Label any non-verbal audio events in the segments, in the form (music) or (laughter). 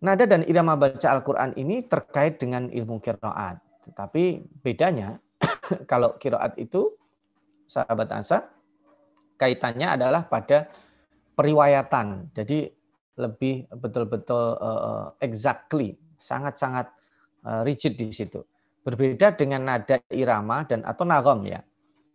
nada dan irama baca Al-Quran ini terkait dengan ilmu kiroat. Tetapi bedanya (coughs) kalau kiroat itu, sahabat Asa, kaitannya adalah pada periwayatan. Jadi lebih betul-betul uh, exactly, sangat-sangat uh, rigid di situ. Berbeda dengan nada irama dan atau nagom ya.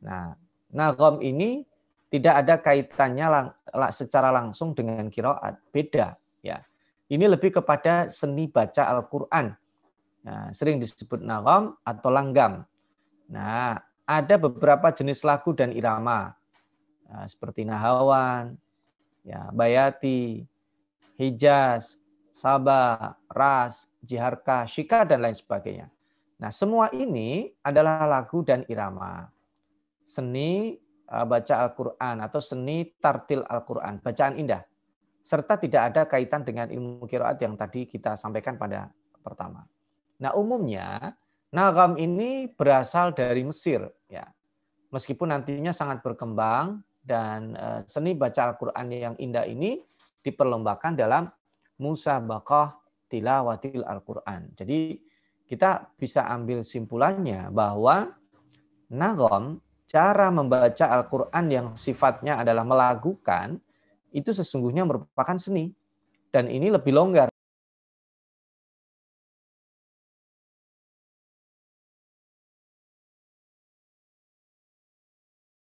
Nah, nagom ini tidak ada kaitannya lang, secara langsung dengan kiroat, beda ya. Ini lebih kepada seni baca Al-Quran. Nah, sering disebut nagom atau langgam. Nah, ada beberapa jenis lagu dan irama nah, seperti nahawan, ya, bayati, hijaz, sabah, ras, jiharka, shika dan lain sebagainya. Nah, semua ini adalah lagu dan irama. Seni uh, baca Al-Qur'an atau seni tartil Al-Qur'an, bacaan indah. Serta tidak ada kaitan dengan ilmu kiraat yang tadi kita sampaikan pada pertama. Nah, umumnya nagam ini berasal dari Mesir ya. Meskipun nantinya sangat berkembang dan uh, seni baca Al-Qur'an yang indah ini diperlombakan dalam musabaqah tilawatil Al-Qur'an. Jadi kita bisa ambil simpulannya bahwa nagom, cara membaca Al-Quran yang sifatnya adalah melagukan, itu sesungguhnya merupakan seni. Dan ini lebih longgar